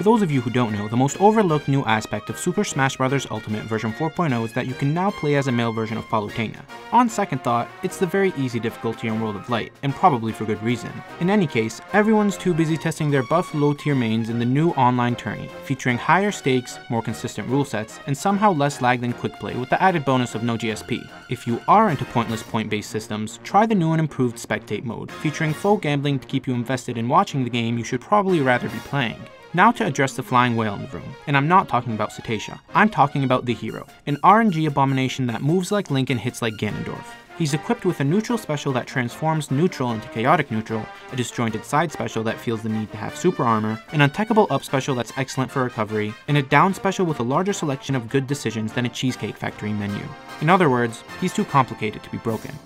For those of you who don't know, the most overlooked new aspect of Super Smash Bros. Ultimate version 4.0 is that you can now play as a male version of Palutena. On second thought, it's the very easy difficulty in World of Light, and probably for good reason. In any case, everyone's too busy testing their buff low tier mains in the new online tourney, featuring higher stakes, more consistent rule sets, and somehow less lag than quick play with the added bonus of no GSP. If you are into pointless point based systems, try the new and improved Spectate mode, featuring full gambling to keep you invested in watching the game you should probably rather be playing. Now to address the flying whale in the room, and I'm not talking about Cetacea, I'm talking about the hero, an RNG abomination that moves like Link and hits like Ganondorf. He's equipped with a neutral special that transforms neutral into chaotic neutral, a disjointed side special that feels the need to have super armor, an untechable up special that's excellent for recovery, and a down special with a larger selection of good decisions than a Cheesecake Factory menu. In other words, he's too complicated to be broken.